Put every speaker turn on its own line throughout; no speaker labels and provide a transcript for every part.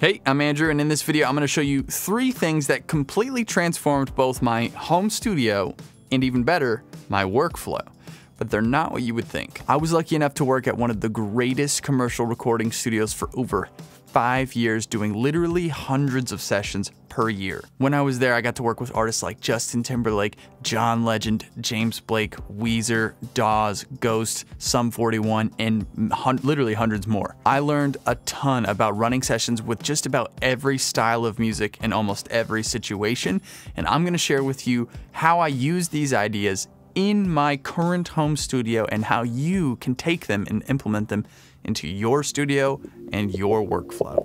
Hey, I'm Andrew, and in this video, I'm gonna show you three things that completely transformed both my home studio and even better, my workflow. But they're not what you would think. I was lucky enough to work at one of the greatest commercial recording studios for over five years doing literally hundreds of sessions per year. When I was there, I got to work with artists like Justin Timberlake, John Legend, James Blake, Weezer, Dawes, Ghost, Sum 41, and hun literally hundreds more. I learned a ton about running sessions with just about every style of music in almost every situation, and I'm gonna share with you how I use these ideas in my current home studio and how you can take them and implement them into your studio and your workflow.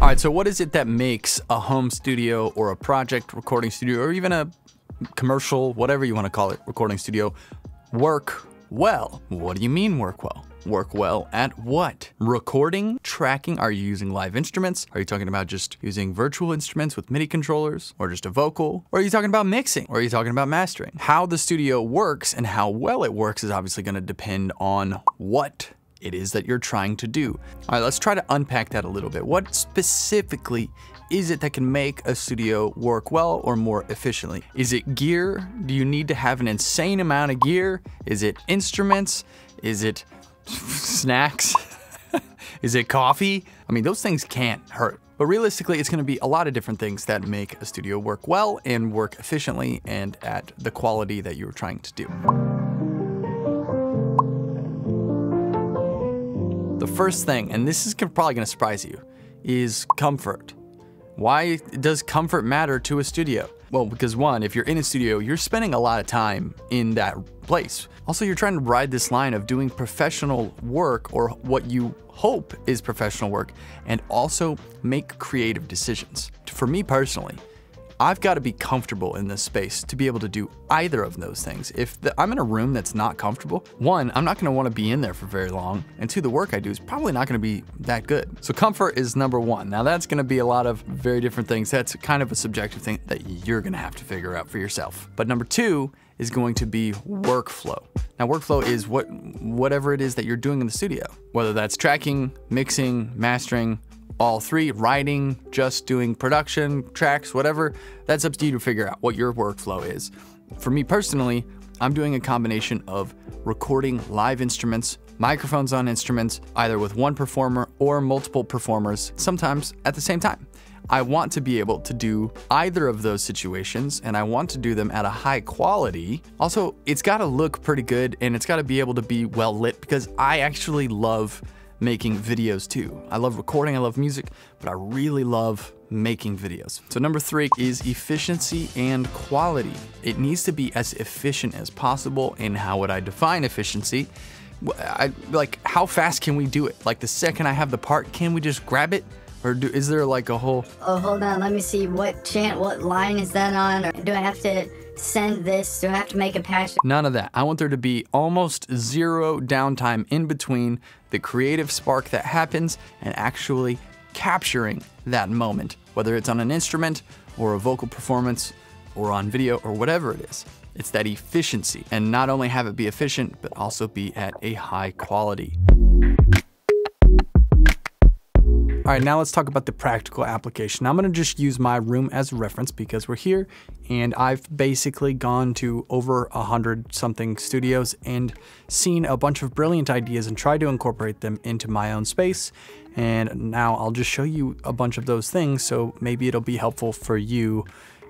All right, so what is it that makes a home studio or a project recording studio or even a commercial, whatever you want to call it, recording studio work well? What do you mean work well? Work well at what? Recording, tracking, are you using live instruments? Are you talking about just using virtual instruments with MIDI controllers or just a vocal? Or are you talking about mixing? Or are you talking about mastering? How the studio works and how well it works is obviously going to depend on what it is that you're trying to do. All right, let's try to unpack that a little bit. What specifically is it that can make a studio work well or more efficiently? Is it gear? Do you need to have an insane amount of gear? Is it instruments? Is it snacks? is it coffee? I mean, those things can't hurt. But realistically, it's gonna be a lot of different things that make a studio work well and work efficiently and at the quality that you're trying to do. The first thing, and this is probably gonna surprise you, is comfort. Why does comfort matter to a studio? Well, because one, if you're in a studio, you're spending a lot of time in that place. Also, you're trying to ride this line of doing professional work or what you hope is professional work and also make creative decisions. For me personally, I've got to be comfortable in this space to be able to do either of those things. If the, I'm in a room that's not comfortable, one, I'm not going to want to be in there for very long, and two, the work I do is probably not going to be that good. So comfort is number one. Now that's going to be a lot of very different things. That's kind of a subjective thing that you're going to have to figure out for yourself. But number two is going to be workflow. Now workflow is what whatever it is that you're doing in the studio, whether that's tracking, mixing, mastering, all three, writing, just doing production, tracks, whatever, that's up to you to figure out what your workflow is. For me personally, I'm doing a combination of recording live instruments, microphones on instruments, either with one performer or multiple performers, sometimes at the same time. I want to be able to do either of those situations and I want to do them at a high quality. Also, it's gotta look pretty good and it's gotta be able to be well lit because I actually love making videos too. I love recording, I love music, but I really love making videos. So number three is efficiency and quality. It needs to be as efficient as possible. And how would I define efficiency? I, like, how fast can we do it? Like the second I have the part, can we just grab it? Or do, is there like a whole...
Oh, hold on, let me see, what chant, what line is that on? Or do I have to send this? Do I have to make a patch?
None of that. I want there to be almost zero downtime in between the creative spark that happens and actually capturing that moment, whether it's on an instrument or a vocal performance or on video or whatever it is. It's that efficiency and not only have it be efficient, but also be at a high quality. All right, now let's talk about the practical application. I'm gonna just use my room as a reference because we're here and I've basically gone to over a hundred something studios and seen a bunch of brilliant ideas and tried to incorporate them into my own space. And now I'll just show you a bunch of those things so maybe it'll be helpful for you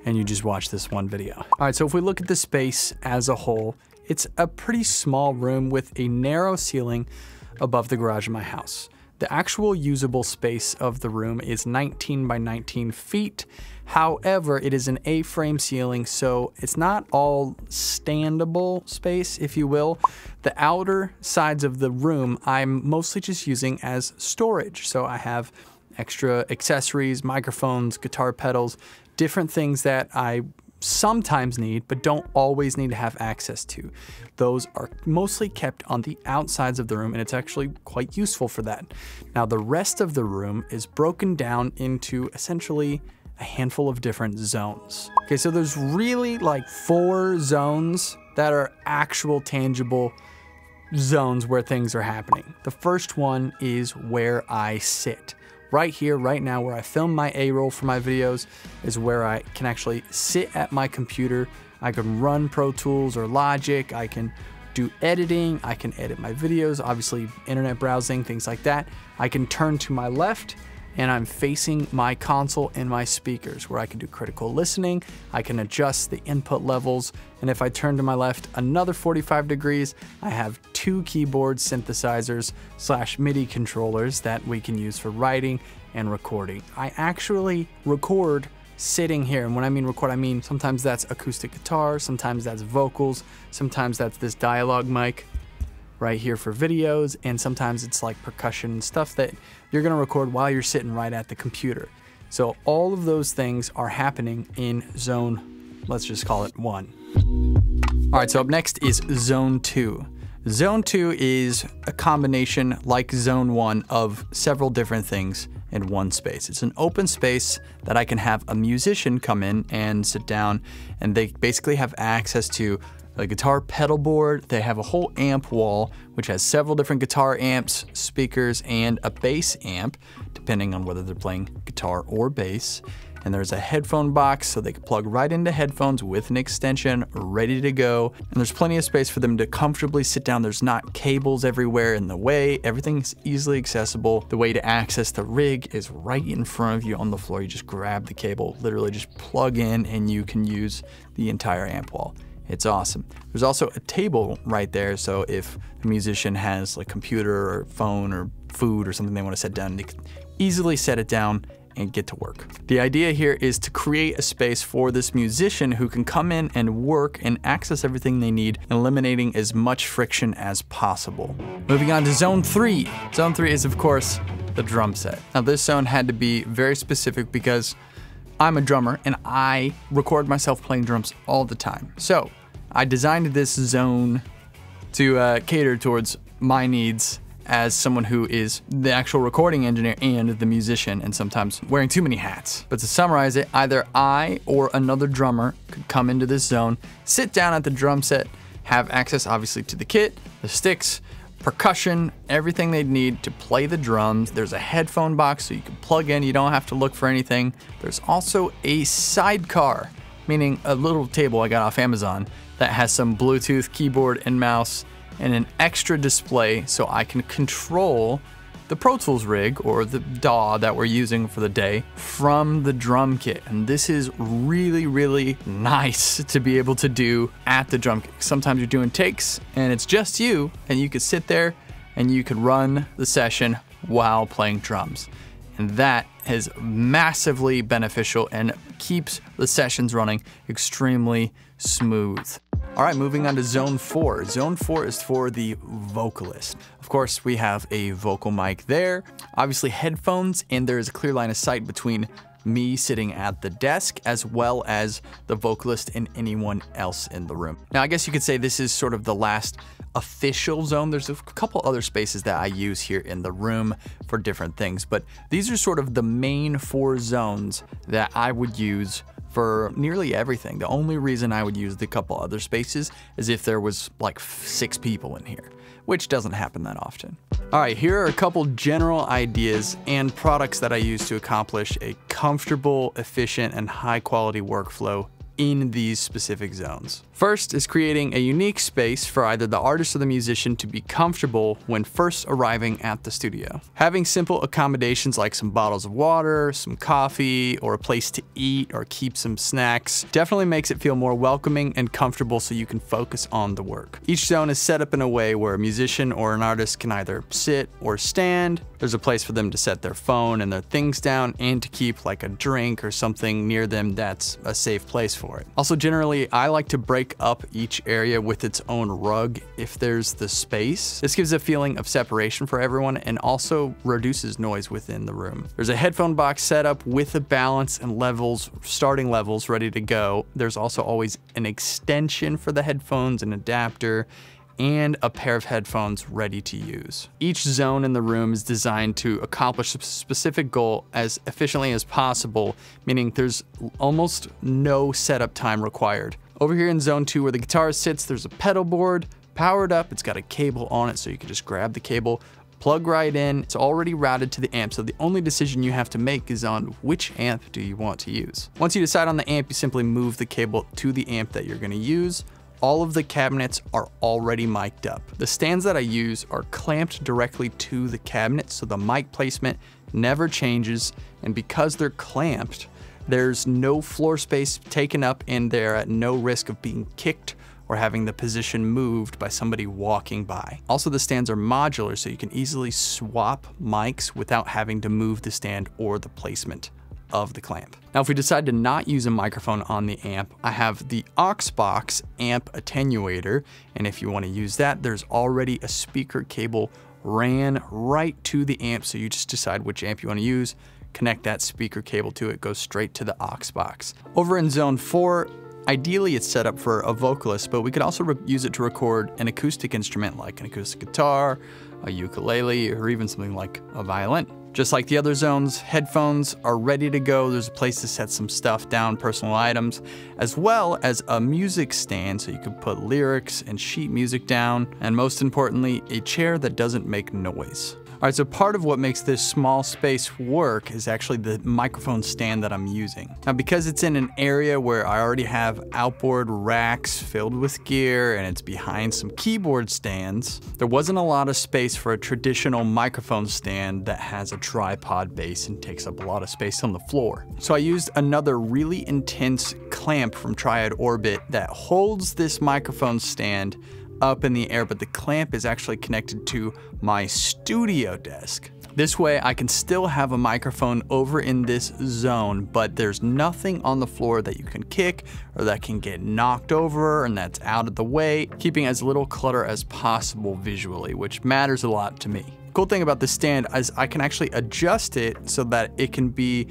and you just watch this one video. All right, so if we look at the space as a whole, it's a pretty small room with a narrow ceiling above the garage of my house. The actual usable space of the room is 19 by 19 feet. However, it is an A-frame ceiling, so it's not all standable space, if you will. The outer sides of the room, I'm mostly just using as storage. So I have extra accessories, microphones, guitar pedals, different things that I sometimes need, but don't always need to have access to. Those are mostly kept on the outsides of the room, and it's actually quite useful for that. Now, the rest of the room is broken down into essentially a handful of different zones. Okay, so there's really like four zones that are actual tangible zones where things are happening. The first one is where I sit right here, right now, where I film my A-roll for my videos is where I can actually sit at my computer. I can run Pro Tools or Logic. I can do editing. I can edit my videos, obviously internet browsing, things like that. I can turn to my left and I'm facing my console and my speakers where I can do critical listening, I can adjust the input levels, and if I turn to my left another 45 degrees, I have two keyboard synthesizers slash MIDI controllers that we can use for writing and recording. I actually record sitting here. And when I mean record, I mean sometimes that's acoustic guitar, sometimes that's vocals, sometimes that's this dialogue mic right here for videos, and sometimes it's like percussion stuff that you're gonna record while you're sitting right at the computer. So all of those things are happening in zone, let's just call it one. All right, so up next is zone two. Zone two is a combination like zone one of several different things in one space. It's an open space that I can have a musician come in and sit down and they basically have access to a guitar pedal board. They have a whole amp wall, which has several different guitar amps, speakers, and a bass amp, depending on whether they're playing guitar or bass. And there's a headphone box so they can plug right into headphones with an extension ready to go. And there's plenty of space for them to comfortably sit down. There's not cables everywhere in the way. Everything's easily accessible. The way to access the rig is right in front of you on the floor. You just grab the cable, literally just plug in and you can use the entire amp wall. It's awesome. There's also a table right there, so if the musician has like computer or phone or food or something they want to set down, they can easily set it down and get to work. The idea here is to create a space for this musician who can come in and work and access everything they need, eliminating as much friction as possible. Moving on to zone three. Zone three is of course the drum set. Now this zone had to be very specific because I'm a drummer and I record myself playing drums all the time. So I designed this zone to uh, cater towards my needs as someone who is the actual recording engineer and the musician and sometimes wearing too many hats. But to summarize it, either I or another drummer could come into this zone, sit down at the drum set, have access obviously to the kit, the sticks, percussion, everything they'd need to play the drums. There's a headphone box so you can plug in, you don't have to look for anything. There's also a sidecar, meaning a little table I got off Amazon that has some Bluetooth keyboard and mouse and an extra display so I can control the Pro Tools rig or the DAW that we're using for the day from the drum kit. And this is really, really nice to be able to do at the drum kit. Sometimes you're doing takes and it's just you and you could sit there and you could run the session while playing drums. And that is massively beneficial and keeps the sessions running extremely smooth. All right, moving on to zone four. Zone four is for the vocalist. Of course, we have a vocal mic there, obviously headphones, and there is a clear line of sight between me sitting at the desk as well as the vocalist and anyone else in the room. Now, I guess you could say this is sort of the last official zone. There's a couple other spaces that I use here in the room for different things, but these are sort of the main four zones that I would use for nearly everything. The only reason I would use the couple other spaces is if there was like six people in here, which doesn't happen that often. All right, here are a couple general ideas and products that I use to accomplish a comfortable, efficient, and high quality workflow in these specific zones. First is creating a unique space for either the artist or the musician to be comfortable when first arriving at the studio. Having simple accommodations like some bottles of water, some coffee, or a place to eat or keep some snacks definitely makes it feel more welcoming and comfortable so you can focus on the work. Each zone is set up in a way where a musician or an artist can either sit or stand. There's a place for them to set their phone and their things down and to keep like a drink or something near them that's a safe place for for it. Also, generally, I like to break up each area with its own rug if there's the space. This gives a feeling of separation for everyone and also reduces noise within the room. There's a headphone box set up with a balance and levels, starting levels ready to go. There's also always an extension for the headphones, an adapter, and a pair of headphones ready to use. Each zone in the room is designed to accomplish a specific goal as efficiently as possible, meaning there's almost no setup time required. Over here in zone two where the guitar sits, there's a pedal board, powered up, it's got a cable on it so you can just grab the cable, plug right in, it's already routed to the amp, so the only decision you have to make is on which amp do you want to use. Once you decide on the amp, you simply move the cable to the amp that you're gonna use, all of the cabinets are already mic'd up. The stands that I use are clamped directly to the cabinet, so the mic placement never changes, and because they're clamped, there's no floor space taken up and they're at no risk of being kicked or having the position moved by somebody walking by. Also, the stands are modular, so you can easily swap mics without having to move the stand or the placement of the clamp. Now, if we decide to not use a microphone on the amp, I have the OX Box amp attenuator, and if you want to use that, there's already a speaker cable ran right to the amp, so you just decide which amp you want to use, connect that speaker cable to it, goes straight to the OX Box. Over in zone 4, Ideally, it's set up for a vocalist, but we could also use it to record an acoustic instrument like an acoustic guitar, a ukulele, or even something like a violin. Just like the other zones, headphones are ready to go. There's a place to set some stuff down, personal items, as well as a music stand so you can put lyrics and sheet music down, and most importantly, a chair that doesn't make noise. All right, so part of what makes this small space work is actually the microphone stand that I'm using. Now, because it's in an area where I already have outboard racks filled with gear and it's behind some keyboard stands, there wasn't a lot of space for a traditional microphone stand that has a tripod base and takes up a lot of space on the floor. So I used another really intense clamp from Triad Orbit that holds this microphone stand up in the air, but the clamp is actually connected to my studio desk. This way I can still have a microphone over in this zone, but there's nothing on the floor that you can kick or that can get knocked over and that's out of the way, keeping as little clutter as possible visually, which matters a lot to me. Cool thing about the stand is I can actually adjust it so that it can be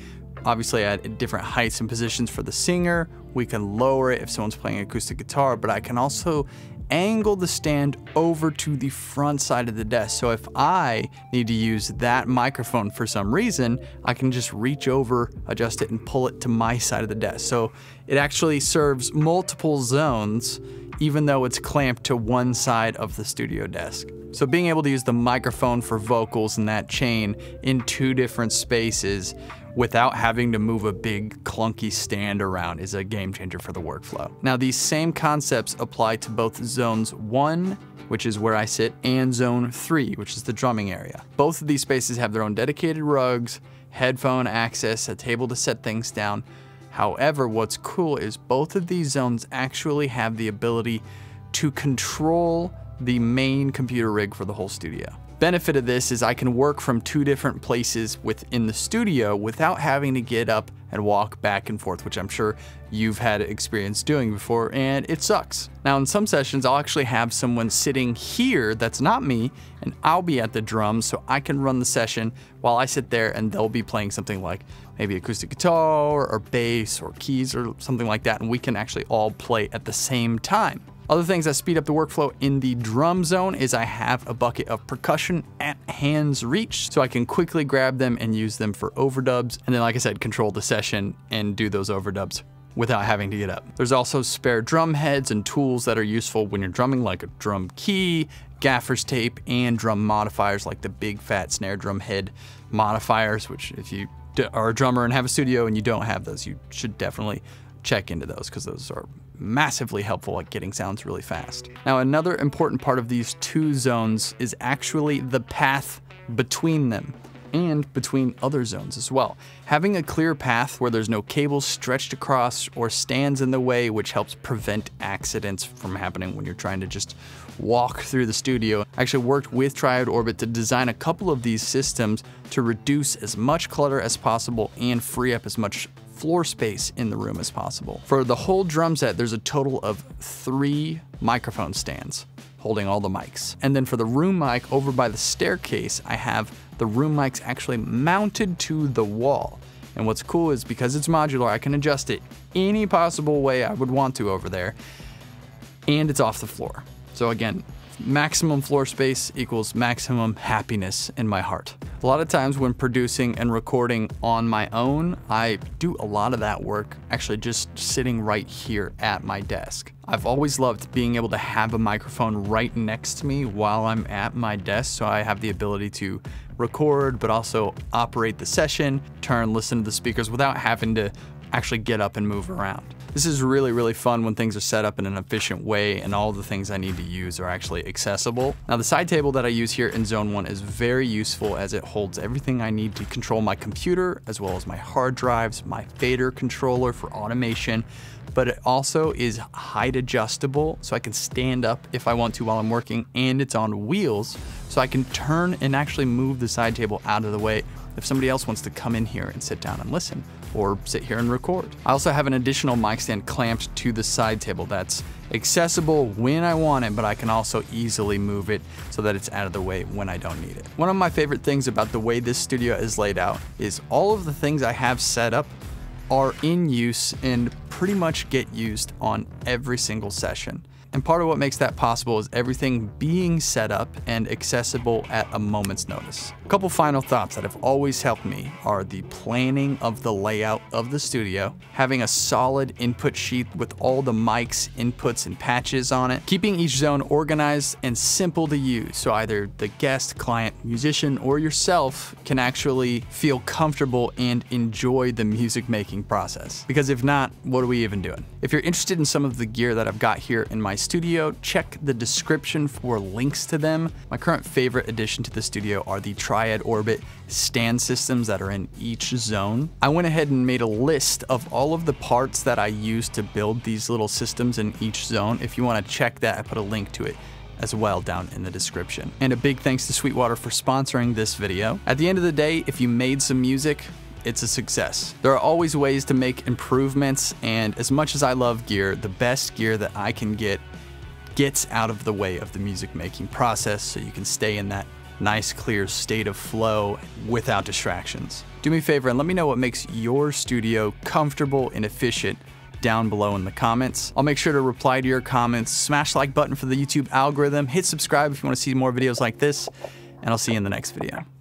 obviously at different heights and positions for the singer. We can lower it if someone's playing acoustic guitar, but I can also angle the stand over to the front side of the desk. So if I need to use that microphone for some reason, I can just reach over, adjust it, and pull it to my side of the desk. So it actually serves multiple zones, even though it's clamped to one side of the studio desk. So being able to use the microphone for vocals in that chain in two different spaces without having to move a big clunky stand around is a game changer for the workflow. Now these same concepts apply to both zones 1 which is where I sit, and zone 3, which is the drumming area. Both of these spaces have their own dedicated rugs, headphone access, a table to set things down. However, what's cool is both of these zones actually have the ability to control the main computer rig for the whole studio. Benefit of this is I can work from two different places within the studio without having to get up and walk back and forth, which I'm sure you've had experience doing before, and it sucks. Now, in some sessions, I'll actually have someone sitting here that's not me, and I'll be at the drums so I can run the session while I sit there and they'll be playing something like maybe acoustic guitar or bass or keys or something like that, and we can actually all play at the same time. Other things that speed up the workflow in the drum zone is I have a bucket of percussion at hand's reach so I can quickly grab them and use them for overdubs. And then, like I said, control the session and do those overdubs without having to get up. There's also spare drum heads and tools that are useful when you're drumming like a drum key, gaffer's tape, and drum modifiers like the big fat snare drum head modifiers, which if you are a drummer and have a studio and you don't have those, you should definitely check into those because those are massively helpful at getting sounds really fast. Now another important part of these two zones is actually the path between them and between other zones as well. Having a clear path where there's no cables stretched across or stands in the way which helps prevent accidents from happening when you're trying to just walk through the studio. I actually worked with Triad Orbit to design a couple of these systems to reduce as much clutter as possible and free up as much floor space in the room as possible. For the whole drum set, there's a total of three microphone stands holding all the mics. And then for the room mic over by the staircase, I have the room mics actually mounted to the wall. And what's cool is because it's modular, I can adjust it any possible way I would want to over there. And it's off the floor. So again, maximum floor space equals maximum happiness in my heart. A lot of times when producing and recording on my own, I do a lot of that work actually just sitting right here at my desk. I've always loved being able to have a microphone right next to me while I'm at my desk so I have the ability to record but also operate the session, turn, listen to the speakers without having to actually get up and move around. This is really, really fun when things are set up in an efficient way and all the things I need to use are actually accessible. Now the side table that I use here in Zone 1 is very useful as it holds everything I need to control my computer as well as my hard drives, my fader controller for automation, but it also is height adjustable so I can stand up if I want to while I'm working and it's on wheels so I can turn and actually move the side table out of the way if somebody else wants to come in here and sit down and listen or sit here and record. I also have an additional mic stand clamped to the side table that's accessible when I want it, but I can also easily move it so that it's out of the way when I don't need it. One of my favorite things about the way this studio is laid out is all of the things I have set up are in use and pretty much get used on every single session. And part of what makes that possible is everything being set up and accessible at a moment's notice. A couple final thoughts that have always helped me are the planning of the layout of the studio, having a solid input sheet with all the mics, inputs, and patches on it, keeping each zone organized and simple to use so either the guest, client, musician, or yourself can actually feel comfortable and enjoy the music making process. Because if not, what are we even doing? If you're interested in some of the gear that I've got here in my studio, check the description for links to them. My current favorite addition to the studio are the Triad Orbit stand systems that are in each zone. I went ahead and made a list of all of the parts that I use to build these little systems in each zone. If you want to check that, I put a link to it as well down in the description. And a big thanks to Sweetwater for sponsoring this video. At the end of the day, if you made some music, it's a success. There are always ways to make improvements, and as much as I love gear, the best gear that I can get gets out of the way of the music making process so you can stay in that nice, clear state of flow without distractions. Do me a favor and let me know what makes your studio comfortable and efficient down below in the comments. I'll make sure to reply to your comments, smash like button for the YouTube algorithm, hit subscribe if you want to see more videos like this, and I'll see you in the next video.